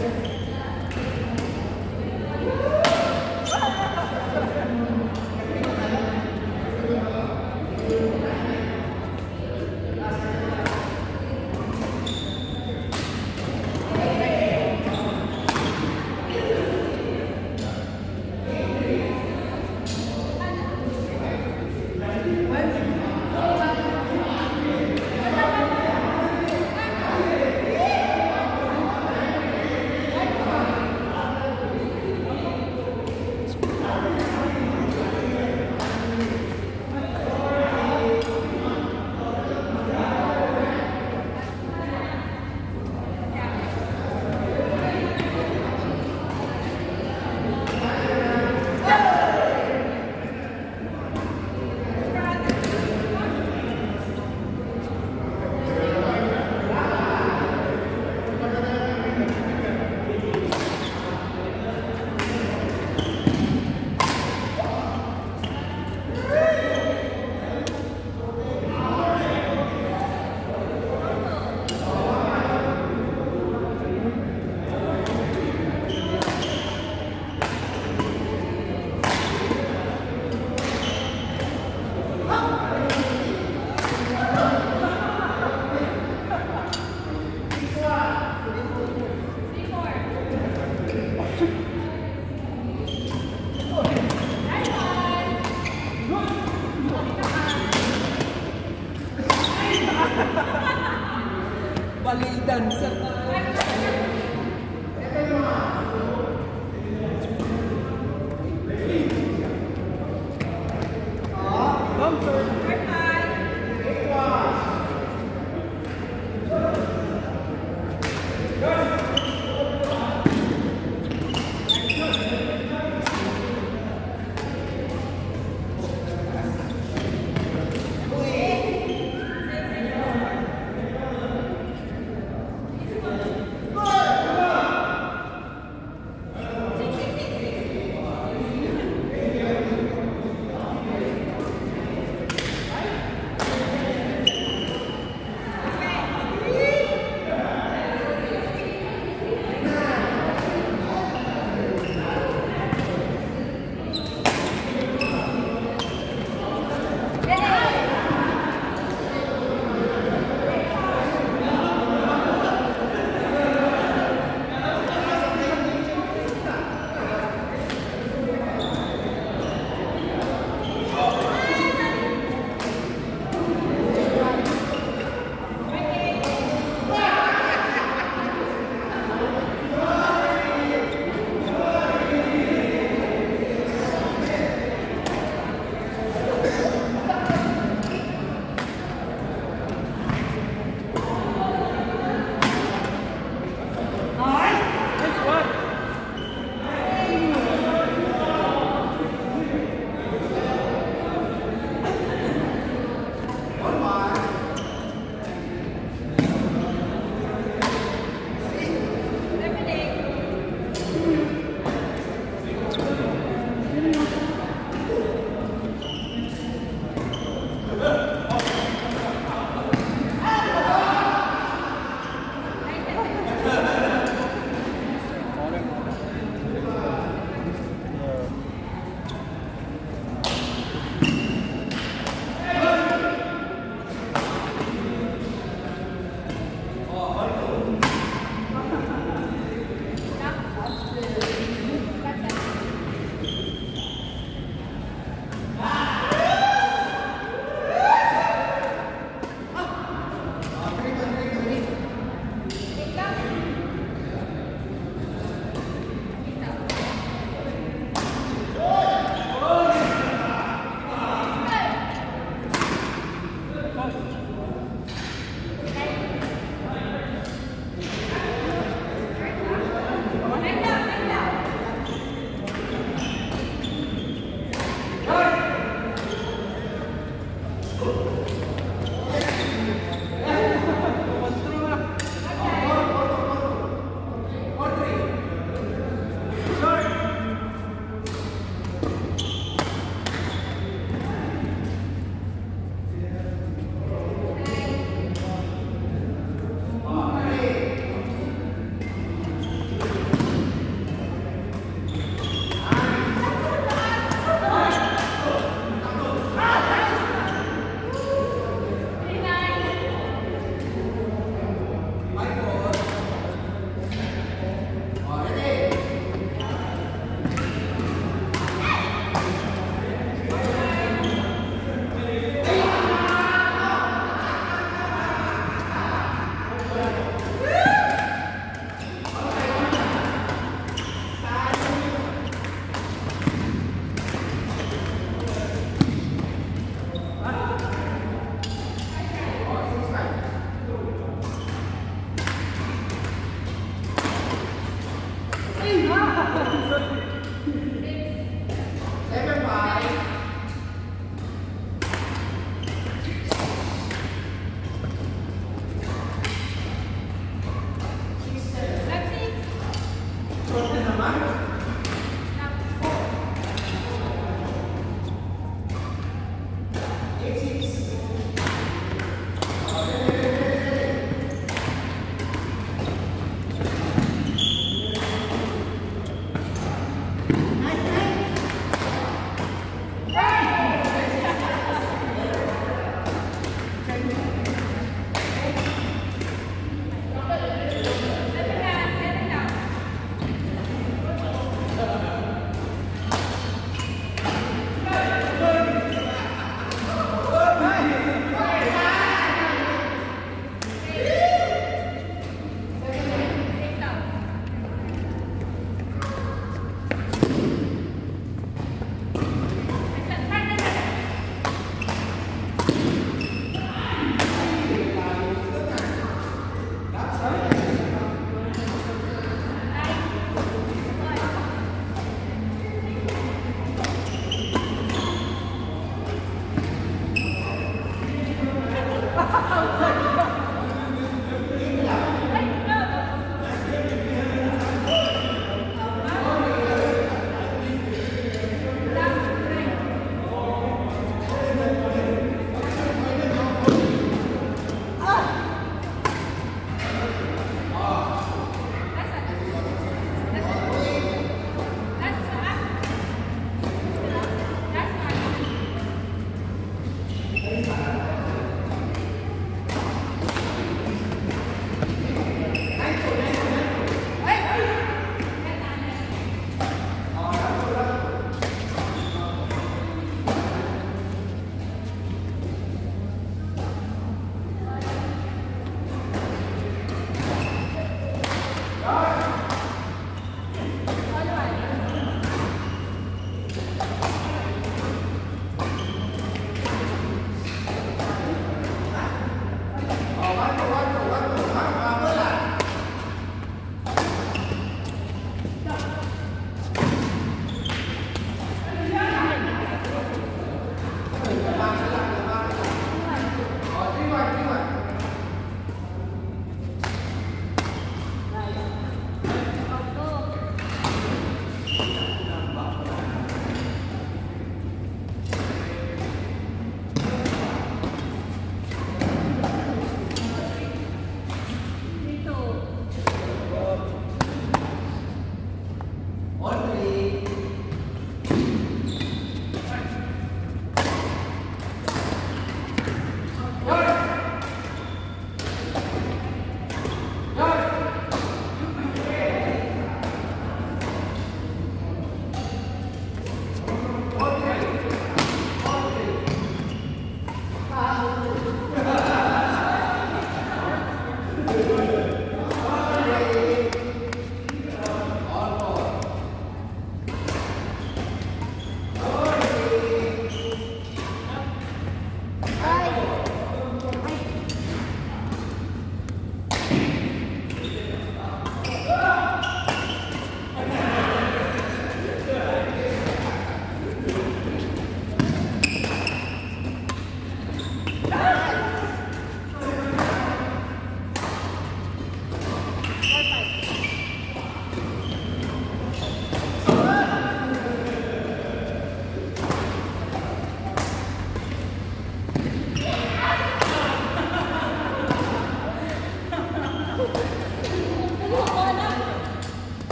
Balidan, Seven Amen.